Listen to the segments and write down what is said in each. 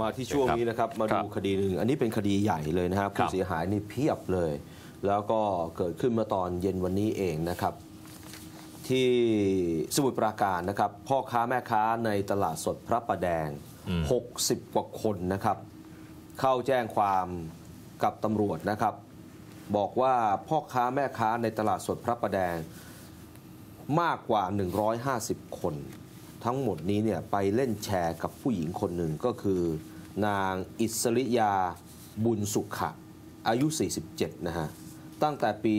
มาที่ช่วงนี้นะครับมาครัดูบคดีหนึ่งอันนี้เป็นคดีใหญ่เลยนะครับครัผู้บเสียหายนี่เพียบเลย แล้วก็เกิดขึ้นเมื่อตอนเย็นวันนี้เองนะครับ ที่สมุทรปราการนะครับ พ่อค้าแม่ค้าในตลาดสดพระประแดง 60 กว่าคนนะครับ เข้าแจ้งความกับตำรวจนะครับ บอกว่าพ่อค้าแม่ค้าในตลาดสดพระประแดงมากกว่า 150 คน ทั้งหมดนี้เนี่ยไปเล่นแชร์กับผู้หญิงคนหนึ่งก็คือ นางอิสริยาบุญสุขะ อายุ 47 นะฮะ ตั้งแต่ปี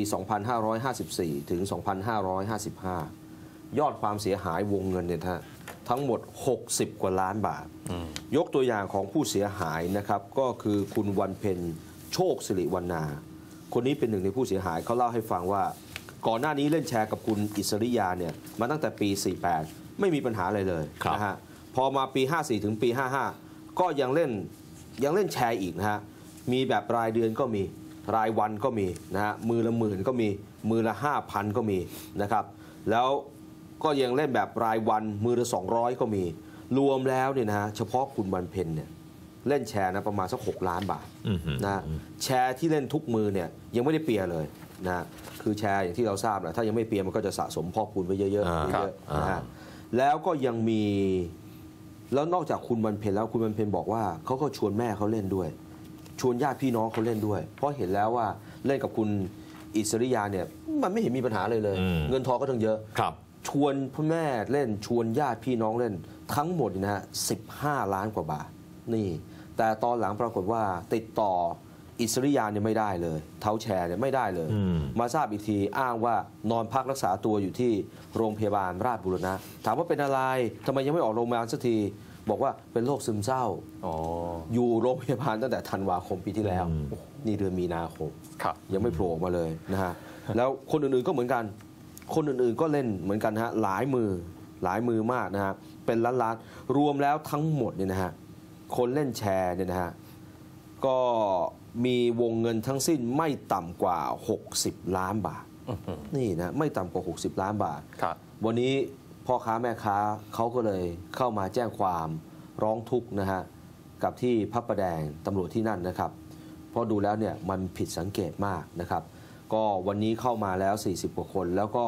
2554 ถึง 2555 ยอดความเสียหายวงเงินเนี่ยฮะทั้งหมด 60 กว่าล้านบาท ยกตัวอย่างของผู้เสียหายนะครับ ก็คือคุณวันเพ็ญโชคสิริวรรณา คนนี้เป็นหนึ่งในผู้เสียหายเขาเล่าให้ฟังว่า ก่อนหน้านี้เล่นแชร์กับคุณอิสริยาเนี่ยมาตั้งแต่ปี 48 ไม่มีปัญหาอะไรเลยครับนะฮะพอมาปี 54 ถึงปี 55 ก็ยังเล่นยังเล่นแชร์อีกนะฮะมีแบบรายเดือนก็มีรายวันก็มีนะฮะมือละหมื่นก็มีมือละ 5,000 ก็มีนะครับ แล้วก็ยังเล่นแบบรายวันมือละ 200 ก็มี รวมแล้วเนี่ยนะฮะเฉพาะคุณวันเพ็ญเนี่ยเล่นแชร์นะประมาณสัก 6 ล้านบาทอื้อหือนะฮะแชร์ที่เล่นทุกมือเนี่ยยังไม่ได้เปียร์เลย นะฮะคือแชร์อย่างที่เราทราบแหละถ้ายังไม่เปียร์มันก็จะสะสมพอกพูนไว้เยอะๆเยอ่าครับ อะๆนะฮะแล้วก็ยังมี แล้วนอกจากคุณวันเพ็ญแล้วคุณวันเพ็ญบอกว่าเขาก็ชวนแม่เขาเล่นด้วย ชวนญาติพี่น้องเขาเล่นด้วย เพราะเห็นแล้วว่าเล่นกับคุณอิสริยาเนี่ย มันไม่เห็นมีปัญหาเลยเลย อืม เงินทองก็ทั้งเยอะ ครับ ชวนพ่อแม่เล่นชวนญาติพี่น้องเล่น ทั้งหมดนะฮะ15 ล้านกว่าบาทนี่ แต่ตอนหลังปรากฏว่าติดต่อ อิสริยาเนี่ยไม่ได้เลย เท้าแชร์เนี่ยไม่ได้เลยอืมมาทราบอีกทีอ้างว่านอนพักรักษาตัวอยู่ที่โรงพยาบาลราชบุรณะ ถามว่าเป็นอะไรทำไมยังไม่ออกโรงพยาบาลสักที บอกว่าเป็นโรคซึมเศร้าอ๋ออยู่โรงพยาบาลตั้งแต่ธันวาคมปีที่แล้วอืมโอ้โหนี่เดือนมีนาคมครับยังไม่โผล่ออกมาเลยนะฮะแล้วคนอื่นๆก็เหมือนกัน คนอื่นๆก็เล่นเหมือนกันฮะหลายมือหลายมือมากนะฮะเป็นล้านๆรวมแล้วทั้งหมดเนี่ยนะฮะคนเล่นแชร์เนี่ยนะฮะ ก็มีวงเงินทั้งสิ้นไม่ต่ำกว่า 60 ล้านบาท นี่นะไม่ต่ำกว่า 60 ล้านบาทครับวันนี้พ่อค้าแม่ค้าเขาก็เลยเข้ามาแจ้งความร้องทุกข์นะฮะกับที่พระประแดงตำรวจที่นั่นนะครับ เพราะดูแล้วเนี่ยมันผิดสังเกตมากนะครับ ก็วันนี้เข้ามาแล้ว 40 กว่าคน แล้วก็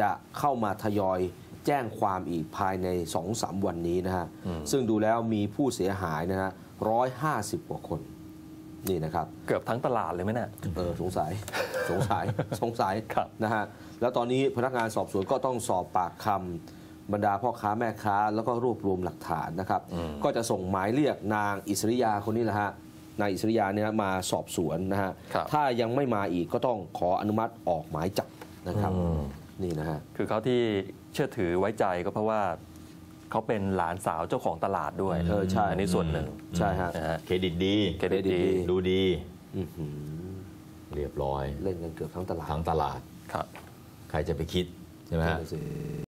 จะเข้ามาทยอยแจ้งความอีกภายใน 2-3 วันนี้นะฮะอืมซึ่งดูแล้วมีผู้เสียหายนะฮะ150 กว่าคน นี่นะครับ เกือบทั้งตลาดเลยไหมเนี่ยเออสงสัยสงสัยสงสัยครับนะฮะแล้วตอนนี้พนักงานสอบสวนก็ต้องสอบปากคำบรรดาพ่อค้าแม่ค้า แล้วก็รวบรวมหลักฐานนะครับ ก็จะส่งหมายเรียกนางอิสริยาคนนี้แหละฮะนางอิสริยาเนี่ยมาสอบสวนนะฮะครับถ้ายังไม่มาอีกก็ต้องขออนุมัติออกหมายจับนะครับอืมนี่นะฮะคือเขาที่เชื่อถือไว้ใจก็เพราะว่า เขาเป็นหลานสาวเจ้าของตลาดด้วยเออใช่ อันนี้ส่วนหนึ่งใช่ฮะ นะฮะ เครดิตดี เครดิตดี ดูดี อื้อหือเรียบร้อย เล่นกันเกือบทั้งตลาดทั้งตลาด ครับ ใครจะไปคิด ใช่ไหมฮะ นั่นน่ะสิ